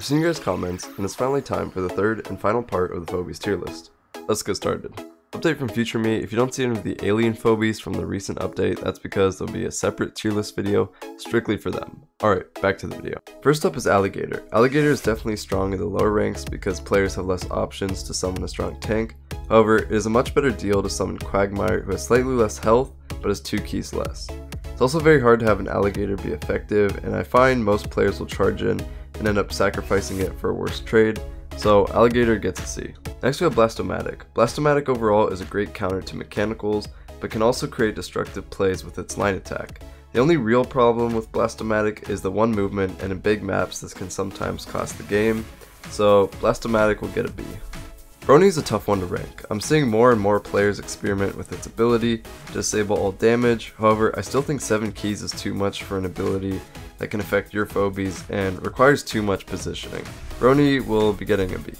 I've seen your guys' comments, and it's finally time for the third and final part of the Phobies tier list. Let's get started. Update from future me, if you don't see any of the alien phobies from the recent update, that's because there'll be a separate tier list video strictly for them. Alright, back to the video. First up is Alleygator. Alleygator is definitely strong in the lower ranks because players have less options to summon a strong tank. However, it is a much better deal to summon Quagmire who has slightly less health, but has 2 keys less. It's also very hard to have an Alleygator be effective, and I find most players will charge in and end up sacrificing it for a worse trade, so Alleygator gets a C. Next we have Blast-O Matic. Blastomatic overall is a great counter to Mechanicals, but can also create destructive plays with its line attack. The only real problem with Blast-O Matic is the one movement, and in big maps this can sometimes cost the game, so Blast-O Matic will get a B. Brony is a tough one to rank. I'm seeing more and more players experiment with its ability disable all damage, however I still think 7 keys is too much for an ability that can affect your phobies and requires too much positioning. Brony will be getting a B.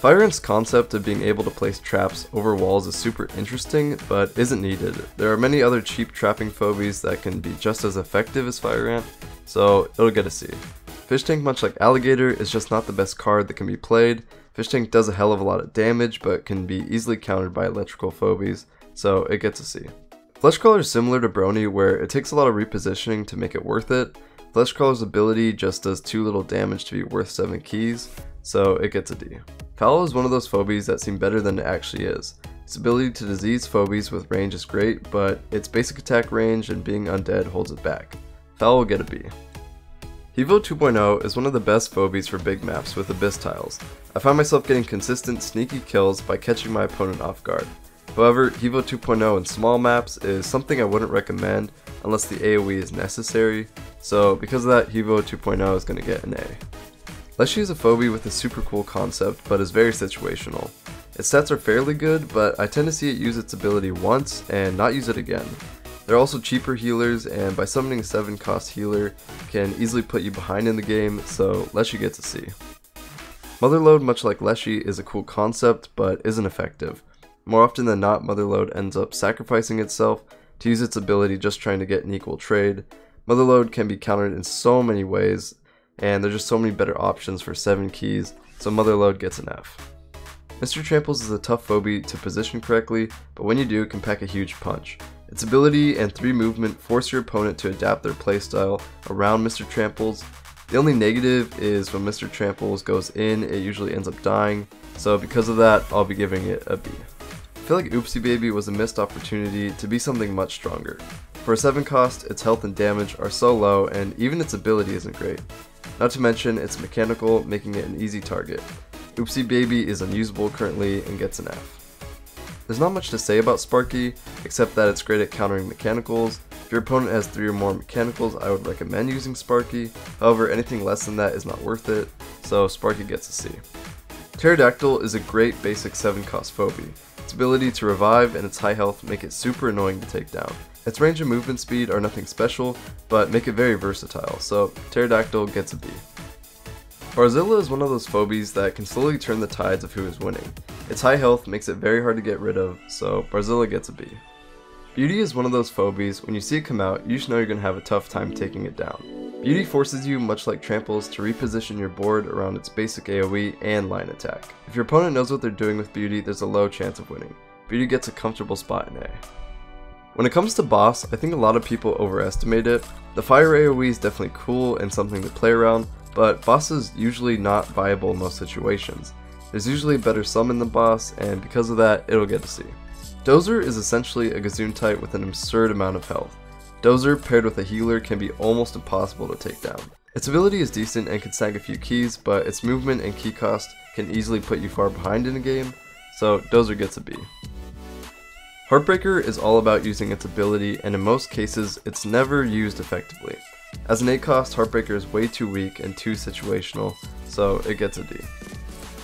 Fire Ant's concept of being able to place traps over walls is super interesting, but isn't needed. There are many other cheap trapping phobies that can be just as effective as Fire Ant, so it'll get a C. Fish Tank, much like Alleygator, is just not the best card that can be played. Fish Tank does a hell of a lot of damage, but can be easily countered by electrical phobies, so it gets a C. Fleshcrawler is similar to Brony where it takes a lot of repositioning to make it worth it. Fleshcrawler's ability just does too little damage to be worth 7 keys, so it gets a D. Fowl is one of those phobies that seem better than it actually is. Its ability to disease phobies with range is great, but its basic attack range and being undead holds it back. Fowl will get a B. Heavo 2.0 is one of the best phobies for big maps with Abyss tiles. I find myself getting consistent sneaky kills by catching my opponent off guard. However, Heavo 2.0 in small maps is something I wouldn't recommend unless the AoE is necessary, so because of that, Heavo 2.0 is going to get an A. Leshy is a phobie with a super cool concept, but is very situational. Its stats are fairly good, but I tend to see it use its ability once and not use it again. There are also cheaper healers, and by summoning a 7 cost healer can easily put you behind in the game, so Leshy gets a C. Motherload, much like Leshy, is a cool concept, but isn't effective. More often than not, Motherload ends up sacrificing itself to use its ability just trying to get an equal trade. Motherload can be countered in so many ways, and there's just so many better options for 7 keys, so Motherload gets an F. Mr. Tramples is a tough phobie to position correctly, but when you do, can pack a huge punch. Its ability and 3 movement force your opponent to adapt their playstyle around Mr. Tramples. The only negative is when Mr. Tramples goes in, it usually ends up dying, so because of that, I'll be giving it a B. I feel like Oopsy Baby was a missed opportunity to be something much stronger. For a 7 cost, its health and damage are so low and even its ability isn't great. Not to mention it's mechanical, making it an easy target. Oopsy Baby is unusable currently and gets an F. There's not much to say about Sparky, except that it's great at countering mechanicals. If your opponent has 3 or more mechanicals, I would recommend using Sparky, however anything less than that is not worth it, so Sparky gets a C. Terrordactyl is a great basic 7 cost phobie. Its ability to revive and its high health make it super annoying to take down. Its range and movement speed are nothing special, but make it very versatile, so Terrordactyl gets a B. Barzilla is one of those phobies that can slowly turn the tides of who is winning. Its high health makes it very hard to get rid of, so Barzilla gets a B. Beauty is one of those phobies, when you see it come out, you just know you're going to have a tough time taking it down. Beauty forces you, much like Tramples, to reposition your board around its basic AoE and line attack. If your opponent knows what they're doing with Beauty, there's a low chance of winning. Beauty gets a comfortable spot in A. When it comes to boss, I think a lot of people overestimate it. The fire AoE is definitely cool and something to play around, but boss is usually not viable in most situations. There's usually a better summon than boss, and because of that, it'll get to C. Doughzer is essentially a Gazoon type with an absurd amount of health. Doughzer paired with a healer can be almost impossible to take down. Its ability is decent and can snag a few keys, but its movement and key cost can easily put you far behind in a game, so Doughzer gets a B. Heartbreaker is all about using its ability, and in most cases, it's never used effectively. As an 8 cost, Heartbreaker is way too weak and too situational, so it gets a D.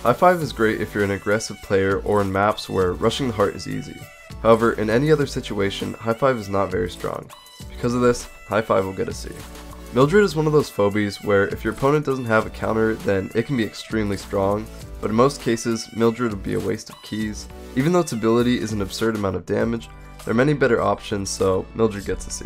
Hi-Five is great if you're an aggressive player or in maps where rushing the heart is easy. However, in any other situation, Hi-Five is not very strong. Because of this, Hi-Five will get a C. Mildred is one of those phobies where if your opponent doesn't have a counter, then it can be extremely strong, but in most cases, Mildred will be a waste of keys. Even though its ability is an absurd amount of damage, there are many better options, so Mildred gets a C.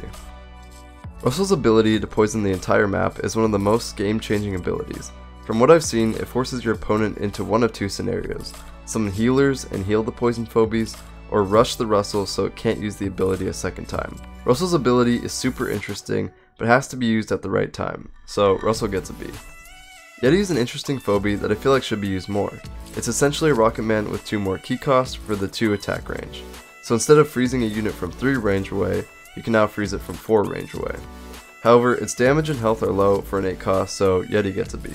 Russel's ability to poison the entire map is one of the most game-changing abilities. From what I've seen, it forces your opponent into one of two scenarios. Summon healers and heal the poison phobies, or rush the Russel so it can't use the ability a second time. Russel's ability is super interesting, but has to be used at the right time, so Russel gets a B. Yeti is an interesting phobie that I feel like should be used more. It's essentially a Rocket Man with 2 more key costs for the 2 attack range. So instead of freezing a unit from 3 range away, you can now freeze it from 4 range away. However, its damage and health are low for an 8 cost, so Yeti gets a B.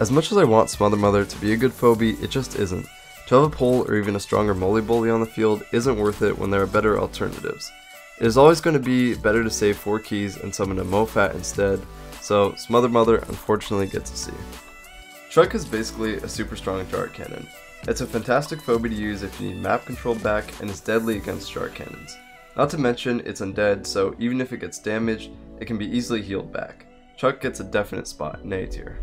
As much as I want Smother Mother to be a good phobie, it just isn't. To have a pole or even a stronger Moly Bully on the field isn't worth it when there are better alternatives. It is always going to be better to save 4 keys and summon a Mofat instead, so Smother Mother unfortunately gets a C. Chuck is basically a super strong Dart Cannon. It's a fantastic phobie to use if you need map control back and is deadly against Dart Cannons. Not to mention, it's undead, so even if it gets damaged, it can be easily healed back. Chuck gets a definite spot in A tier.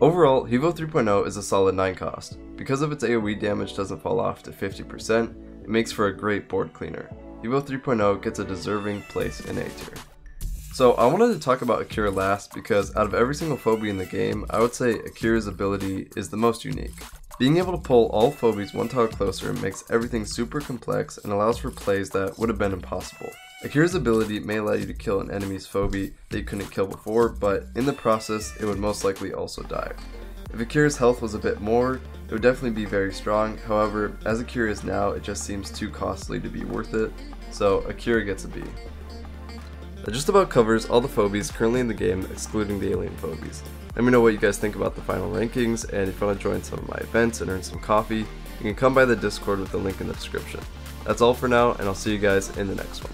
Overall, Heavo 3.0 is a solid 9 cost. Because of its AoE damage doesn't fall off to 50%, it makes for a great board cleaner. Heavo 3.0 gets a deserving place in A tier. So I wanted to talk about Akira last because out of every single phobie in the game, I would say Akira's ability is the most unique. Being able to pull all phobies one tile closer makes everything super complex and allows for plays that would have been impossible. Akira's ability may allow you to kill an enemy's phobie that you couldn't kill before, but in the process, it would most likely also die. If Akira's health was a bit more, it would definitely be very strong, however, as Akira is now, it just seems too costly to be worth it, so Akira gets a B. That just about covers all the phobies currently in the game, excluding the alien phobies. Let me know what you guys think about the final rankings, and if you want to join some of my events and earn some coffee, you can come by the Discord with the link in the description. That's all for now, and I'll see you guys in the next one.